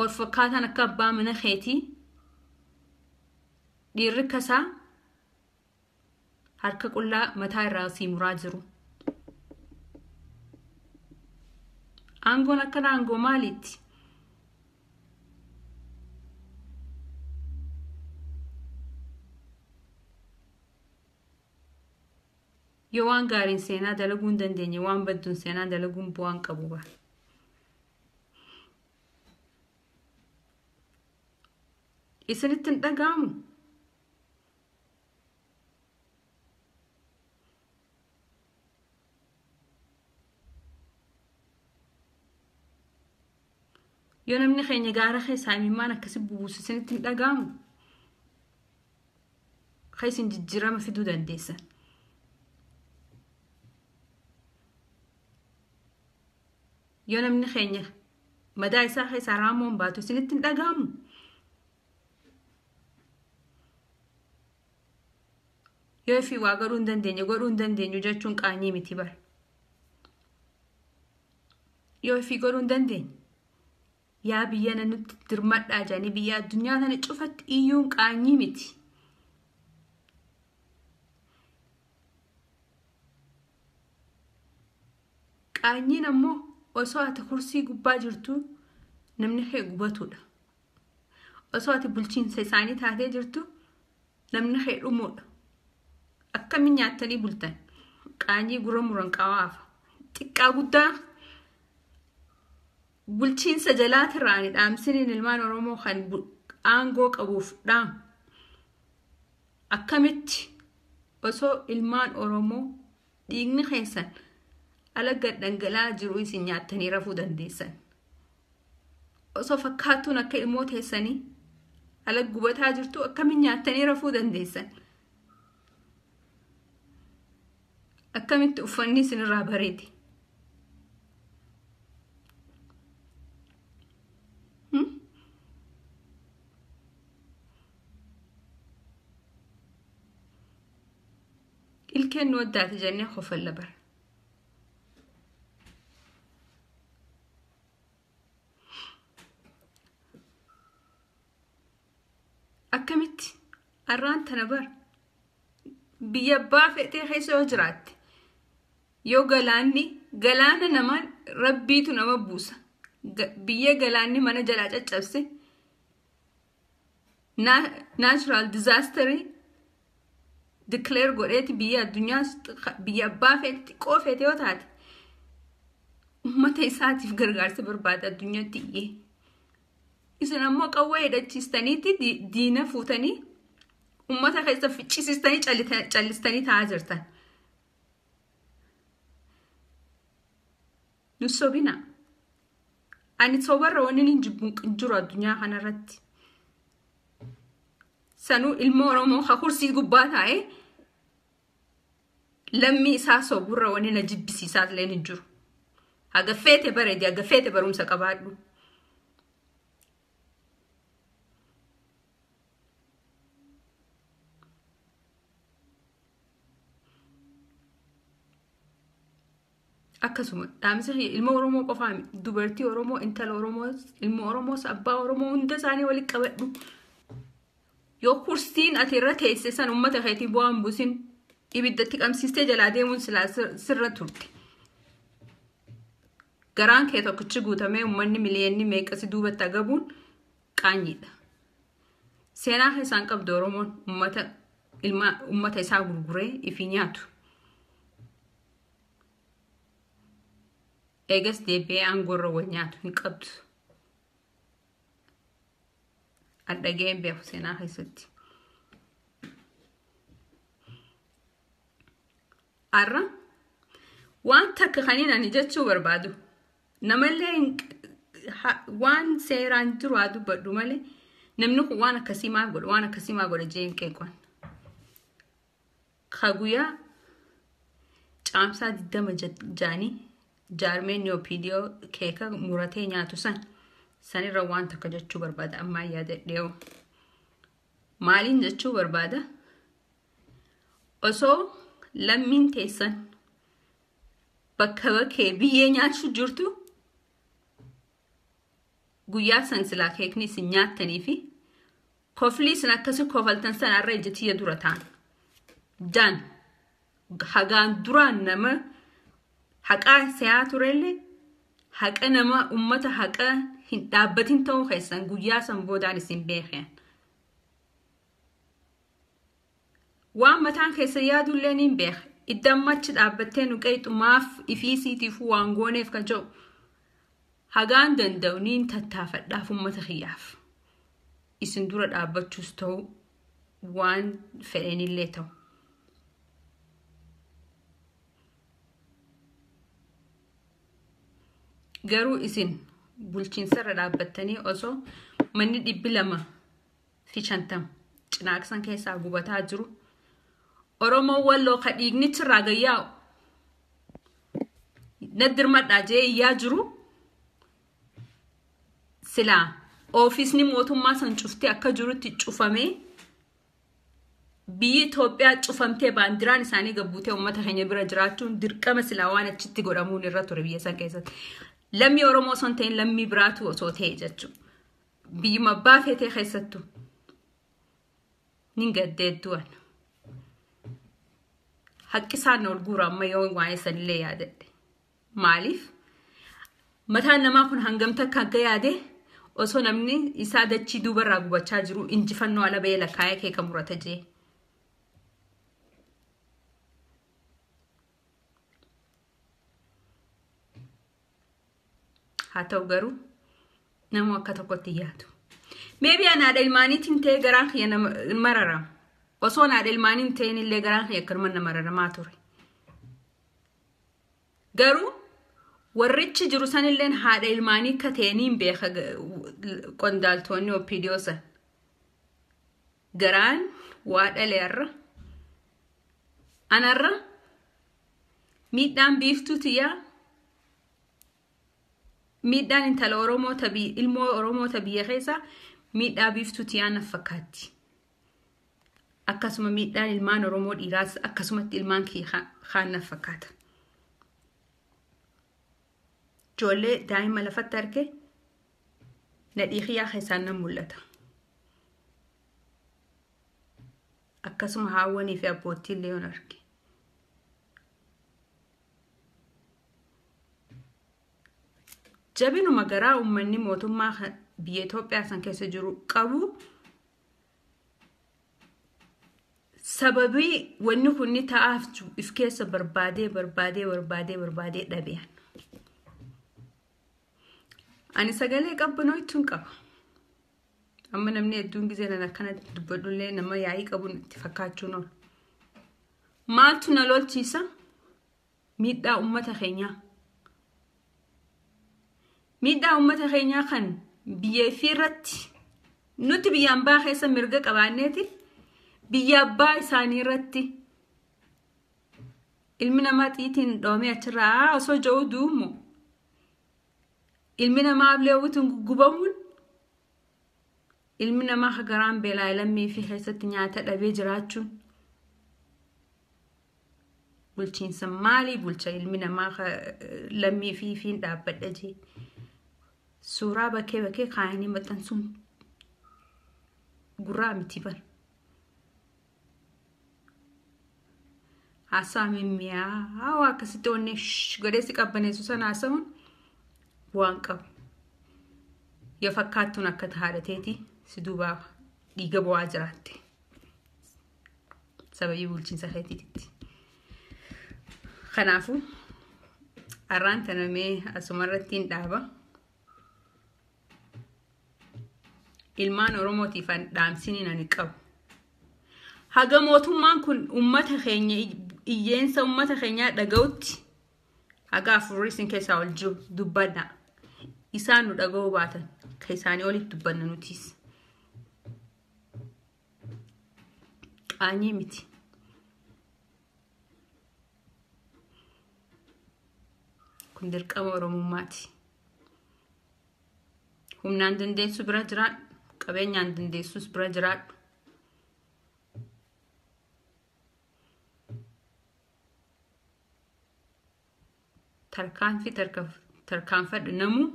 ol fakkaataan akka abbaa mana keetii dhiirri kasaa harka qullaa mataa irraa sii muraa jiru. Aangoon akkana aangoo maaliitti? yoo waan gaariin seenaa dalaguu hin dandeenye waan badduun seenaa dalaguun bu'aan qabu bara. isinitti hin dhaga'amu? Yoo namni keenya gaara keessaa imimmaan akkasi bubuusu isinitti hin dhaga'amu? Kan isin jijjiirama fiduu dandeessan. yoo namni keenya madaa isaa keessaa raamoon baatu isinitti hin dhaga'amu? yoo fi waa godhuu hin dandeenye godhuu hin dandeenyu jechuun qaanyii miti bara. yoo fi godhuu hin dandeenye yaa biyya nutti dirmadhaa jedhanii biyya addunyaa kana cufatti iyyuun qaanyii miti. Qaanyiin ammoo osoo ati kursii gubbaa jirtu namni kee gubatudha. Osoo ati bulchiinsa isaanii taatee jirtu namni kee dhumuudha. Akkamiin nyaattanii bultan? Qaanyii gurra muran qawaafa. Xiqqaa guddaa bulchiinsa jalaatirraani dhaamsiniin ilmaan oromoo kan aangoo qabuuf dhaamu akkamitti osoo ilmaan oromoo dhiigni keessan ala gad dhangala'aa jiru isin nyaattanii rafuu dandeessan? Osoo fakkaattuun akka ilmoo teessanii ala gubataa jirtu akkamiin nyaattanii rafuu dandeessan? Akkamitti uffanni isinirraa bareede. Nu addaati jennee kofalla bara. Akkamitti har'aan tana bara biyya abbaa feetee keessa yoo jiraatte yoo galaanni galaana namaan rabbiitu nama buusa biyya galaanni mana jalaa caccabse naachuraal dizaastarii dikleer godheeti biyya addunyaa biyya abbaa feete xiqqoo feete yoo taate uummata isaatiif gargaarsa barbaada addunyaatti iyyee isin ammoo qawwee hidhachiistaniitti diina fuutanii uummata keessa ficcisiistanii callistanii taa'aa jirtan. Nu sobina. Ani sobarra wanni hin jiru addunyaa kanarratti. Sanuu ilmoo oromoo ka kursii gubbaa taa'ee lammii isaa soburra wani na jibbisiisaas illee hin jiru haga feete bareedi haga feete barumsa qabaadhu akkasuma dhaamsa ilma oromoo qofaa dubartii oromoo intala oromoo ilma oromoos abbaa oromoo hunda isaanii walitti qabadhu yoo kursiin ati irra teesse san uummata keetii bu'aan buusin ibiddatti qabsiistee jalaa deemuun silaa sirra turte garaan kee tokkichi guutamee uummanni miliyoonni meeqasi duubatti agabuun qaanyiidha seenaa keessaan qabdu oromoon uummata isaa gurguree ifii nyaatu. eegas deebi'ee aangoorra wal nyaatu hin qabdu. Addageen beeku seenaa keessatti. Har'a waan takka kaniin ani jechuu barbaadu namallee waan seeraan jiru haa dubbadhu malee namni kun waan akkasii maal godha waan akkasii maal godha jee hin qeeqan. Ka guyyaa caamsaa diddama jaanii jaarmeen yoopiidiyoo keeka muratee nyaatu san sanirra waan takka jechuu barbaada ammaa yaadadheewu. Maaliin jechuu barbaada? Osoo lammiin teessan bakka bakkee biyyee nyaachuu jirtu guyyaa san silaa keekni isin nyaattanii fi koflii isin akkasi kofaltan sanarra ijjatiyya dura ta'an. Dan hagaan duraan nama haqaa se'aa turellee haqa nama ummata haqa hin dhaabbatin ta'uu keessan guyyaa san boodaan isin beekan. Waan mataan keessa yaadullee ni beeka. Iddaan machi dhaabbattee nu qeexumaaf ifiisiitiif waan gooneef kan jedhu hagaan danda'u niin tattaafadhaaf ummata kiyyaaf. Isin dura dhaabbachuus ta'u waan fedhenillee ta'u. garuu isin bulchiinsarra dhaabbattanii osoo manni dhibbi lama fi shantam cinaaqsan keessaa gubataa jiru. Oromoon walloo ka dhiignichirraa gayyaa'u. Naddirmadhaa jee iyyaa jiru? Silaa oofisni mootummaa san cuftee akka jirutti cufamee biyyi Itoophiyaa cufamtee baandiraan isaanii gabbuutee uummata keenya bira jiraachuun dirqama silaa waan achitti godhamuun irra ture biyya san keessatti. Lammii oromoo osoo hin ta'in lammii biraatu osoo ta'e jechuudha. Biyyuma abbaa feetee keessattuu ni gaddeeddu'an. Haqqi isaan ol guura amma yoo waa'ee sanillee yaadadhe. Maaliif? Mataan namaa kun hangamta akka akka yaade osoo namni isaa dachii duubarraa gubachaa jiru injifannoo ala ba'ee lakkaa'ee keeka murata jee. Haa ta'u garuu nama akka tokkotti yaadu. Meebii ani haadha ilmaaniitiin ta'ee garaan kiyya mararama. Osoo haadha ilmaaniin ta'een illee garaan kiyya akkanuma nama mararamaa ture. Garuu warrichi jiru sanillee haadha ilmaanii akka ta'aniin beeka qondaaltonni opiidiyoo san. Garaan waa dhaleerra. Anarra miidhaan biiftuu tiyyaa miidhaan intala oromoo ilmoo oromoo biyya keessaa miidhaa biiftuu tiyaan fakkaatti. Akkasuma miidhaan ilmaan oromoo dhiiraas akkasumatti ilmaan kaan fakkaata. Ijoollee daa'ima lafatti arge nadhii xiyyaa keessaan nan mul'ata. Akkasuma haawwanii fi abboottii illee arge. Jabinuma garaa uummanni mootummaa biyya Itoophiyaa san keessa jiru qabu sababii wanni kunni ta'aaf if keessa barbaadee barbaadee barbaadee barbaadee dhabean. Ani sagalee qabbanoo ittiin qaba. Amma namni hedduun gisee nan akkana dubbadhullee nama yaa'ii qabuun itti fakkaachuun oolu. Maaltu na lolchiisa? Miidhaa uummata keenyaa. Miidhaa uummata keenyaa kan biyya ifii irratti nuti biyya ambaa keessa mirga qabaanneeti biyya abbaa isaanii irratti. Ilmi namaa xiitiin dhoomee achirraa osoo jiru duumu ilmi namaa ableewwutiin gubamuun ilmi namaa hagaraan beelaa lammii fi keessatti nyaata dhabee jiraachuun. Bulchiinsa maalii bulcha? Ilmi namaa lammii fi fiin dhaabbadha jee suuraa bakkee bakkee kaayanii maxxansuun gurraa miti bara. haasaa mimmiyaawaa akkasitti onnee godheessi qabbaneessu sana haasa'uun bu'aan qabu. Yoo fakkaattuun akka haadhateeti si duubaa dhiiga bu'aa jiraatte. Sababii bulchiinsa keetiitti. Kanaafuu har'aan tanamee asumarratti hin dhaaba. Ilmaan Oromootiif dhaamsiin ani qabu. Haga mootummaan kun uummata keenya iyyeensa uummata keenyaa dhaga'utti haga afurii isin keessaa ol jiru dubbadha. Isaan nu dhaga'uu baatan kan isaanii olitti dubbanna nutis. Qaanyii miti. Kun dirqama Oromummaati. Humnaan dandeessu bira jiraadhu. Qabeenyaan dandeessus bira jiraadhu. tarkaanfii tarkaanfadhu namuu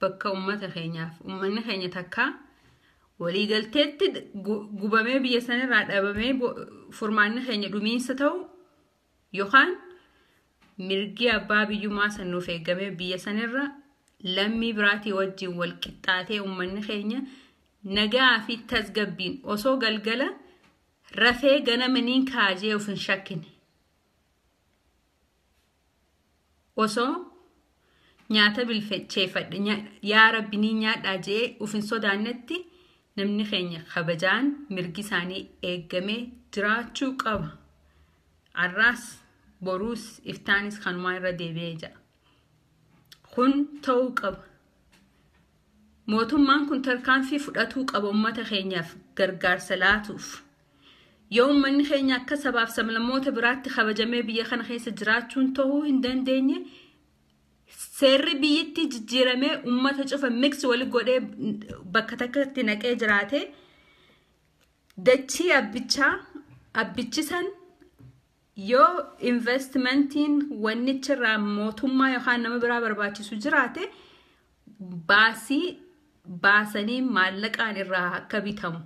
bakka uummata keenyaaf uummanni keenya takkaa waliigalteetti gubamee biyya sanarraa dhabamee furmaanni keenya dhumiinsa ta'u yookaan mirgi abbaa biyyummaa sannuuf eegamee biyya sanarra lammii biraatii wajjin wal qixxaatee uummanni keenya nagaa fi tasgabbiin osoo galgala rafee ganamaniin kaajee of hin shakkine. osoo nyaata bilcheeffadhe yaa rabbi ni nyaadhaa jee uf hin sodaannetti namni keenya kabajaan mirgi isaanii eeggamee jiraachuu qaba. Har'aas boruus iftaanis kanumaa irra deebi'ee jira. Kun ta'uu qaba. Mootummaan kun tarkaanfii fudhatuu qaba uummata keenyaaf gargaarsa laatuuf. Yoo uummanni keenya akka sabaaf sablammoota biraatti kabajamee biyya kana keessa jiraachuun ta'uu hin dandeenye seerri biyyatti jijjiiramee uummata cufa miksi wali godhee bakka takkatti naqee jiraate dachii abbichaa abbichisan yoo investimentiin wannichirraa mootummaa yookaan nama biraa barbaachisu jiraate baasii baasanii maallaqaan irraa akka bitamu.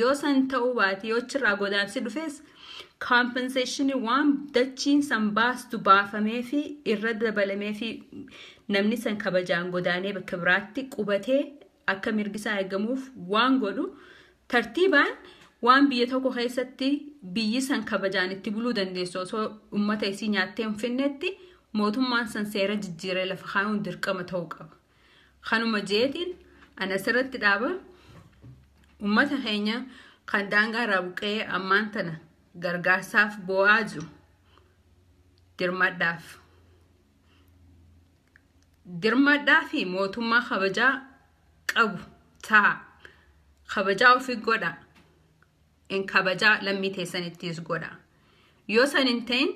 yoo san ta'uu baate yoo achirraa godaansi dhufes kaampinseeshinii waan dachiin san baastu baafamee fi irra dabalamee fi namni san kabajaan godaanee bakka biraatti qubatee akka mirgisaa eegamuuf waan godhu tartiibaan waan biyya tokko keessatti biyyi san kabajaan itti buluu dandeessu osoo uummata isii nyaattee hin finnetti mootummaan san seera jijjiiree lafa kaa'uun dirqama ta'uu qaba. Kanuma jeetiin ana asirratti dhaaba. Uummata keenya kan daangaa irraa buqqee ammaan tana gargaarsaaf bo'aa jiru dirmadhaaf. Dirmadhaa fi mootummaa kabajaa qabu ta'a. Kabajaa ofii godha. In kabajaa lammii teessanittis godha. Yoo san hin ta'in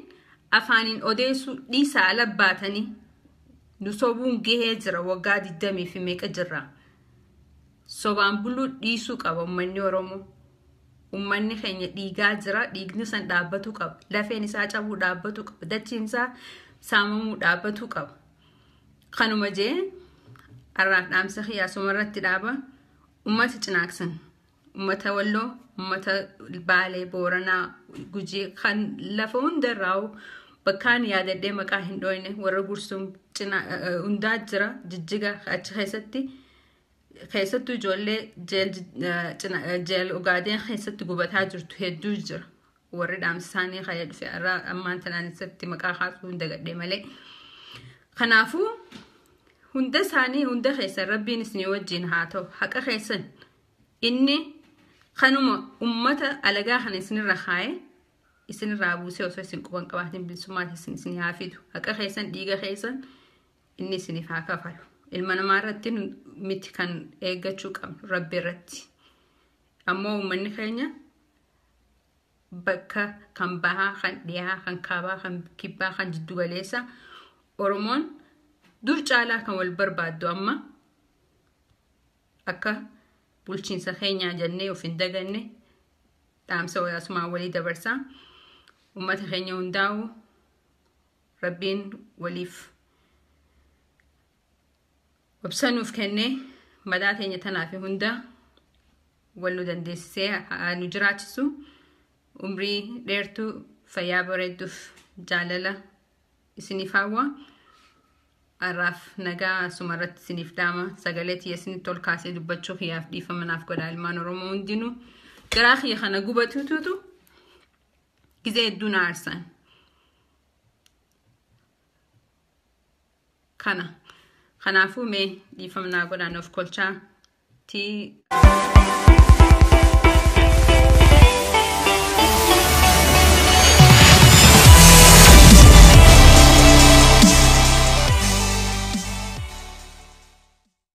afaaniin odeessuu dhiisaa ala baatanii nu sobuun gahee jira waggaa 20 fi meeqa jirra. sobaan buluu dhiisuu qaba uummanni oromoo uummanni keenya dhiigaa jira dhiigni san dhaabbatuu qaba lafeen isaa cabuu dhaabbatuu qaba dachiin isaa saamamuu dhaabbatuu qaba kanuma jee har'aaf dhaamsa qiyyaasuma irratti dhaaba uummata cinaaksan uummata walloo uummata baalee booranaa gujii kan lafa hundarraa'u bakkaan yaadadhee maqaa hin dhoyne warra gursum hundaa jira jijjiga achi keessatti. keessattuu ijoollee jeel ogaadeen keessatti gubataa jirtu hedduu jira warri dhaamsa isaanii kaya dhufe irraa ammaan tanaan isatti maqaa kaasuu hunda gadhee malee kanaafuu hunda isaanii hunda keessan rabbiin isinii wajjiin haa ta'u haqa keessan inni kanuma ummata alagaa kana isinirra kaa'e isinirraa buusee osoo isin quban qabaatiin bilisummaa isin isinii haa fidu haqa keessan dhiiga keessan inni isiniif haa kafalu ilma namaa irratti miti kan eeggachuu qabnu rabbi irratti ammoo uummanni keenya bakka kan bahaa kan dhiyaa kan kaabaa kan kibbaa kan jiddu galeessa oromoon dur caalaa kan wal barbaaddu. Amma akka bulchiinsa keenyaa jennee of hin daganne dhaamsa wayaasumaan walii dabarsaa uummata keenya hundaa'u rabbiin waliif obsanuuf kennee madaa keenya tanaaf hunda wal nu dandeessisee haa nu jiraachisu umrii dheertuu fayyaa bareedduuf jaalala isiniif hawwa har'aaf nagaa asumarratti isiniif dhaama sagalee tiyya isinitti ol kaasee dubbachuu kiyyaaf dhiifamanaaf godhaa ilmaan oromoo hundinuu garaa kiyya kana gubatuututu gizee hedduu na aarsan kana kanaafuu mee dhiifamnaa godhaan of kolchaa tii